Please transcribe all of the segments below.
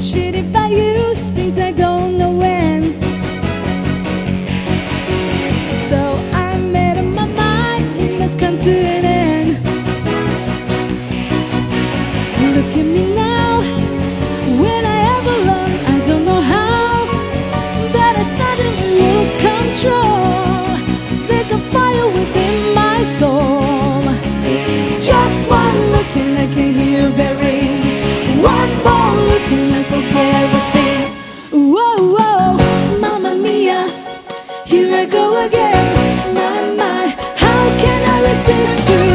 cheated by you since I don't know when. So I made up my mind, it must come to an end. I go again My, my, how can I resist you?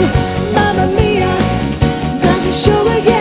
Mamma mia, doesn't show again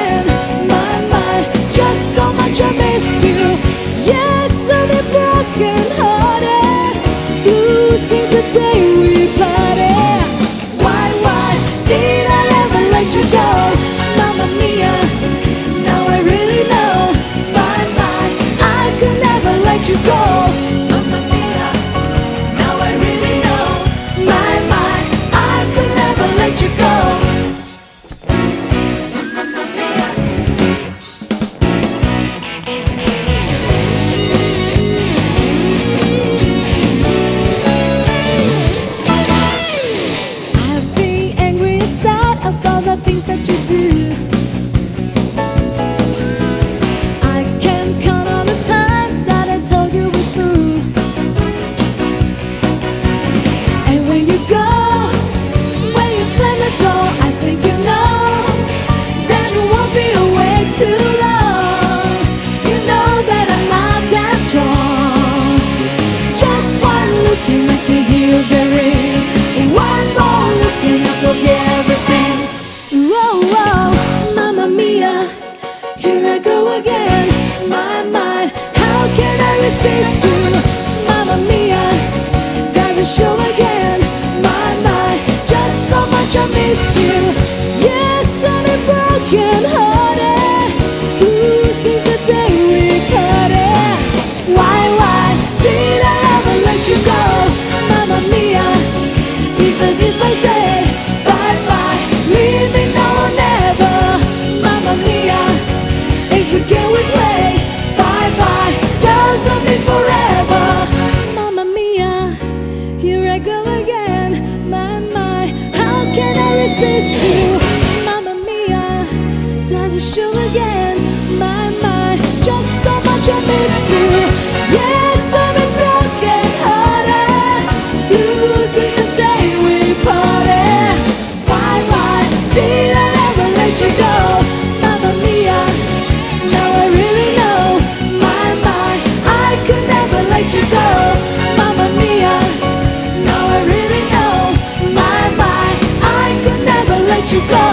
You know everything Whoa, whoa, mamma mia Here I go again My mind, how can I resist you? Mamma mia Does it show again? My mind, just so much I missed you Yes, I'm a broken hearted eh? Blue since the day we parted eh? Why, why did I ever let you go? Mamma mia Even if I say this to? Mamma mia, does it show again? My my? just so much of me. you go.